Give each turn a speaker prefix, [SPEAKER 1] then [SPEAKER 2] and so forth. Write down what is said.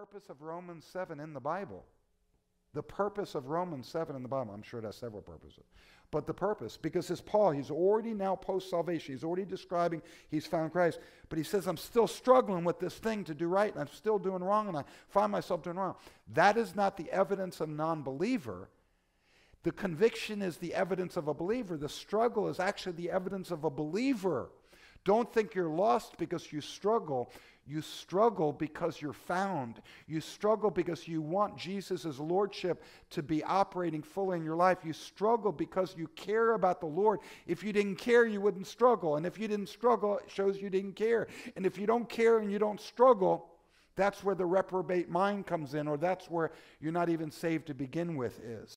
[SPEAKER 1] purpose of Romans 7 in the Bible. The purpose of Romans 7 in the Bible, I'm sure it has several purposes. But the purpose, because as Paul, he's already now post salvation. He's already describing he's found Christ. But he says, I'm still struggling with this thing to do right, and I'm still doing wrong, and I find myself doing wrong. That is not the evidence of a non believer. The conviction is the evidence of a believer. The struggle is actually the evidence of a believer. Don't think you're lost because you struggle. You struggle because you're found. You struggle because you want Jesus' lordship to be operating fully in your life. You struggle because you care about the Lord. If you didn't care, you wouldn't struggle. And if you didn't struggle, it shows you didn't care. And if you don't care and you don't struggle, that's where the reprobate mind comes in, or that's where you're not even saved to begin with is.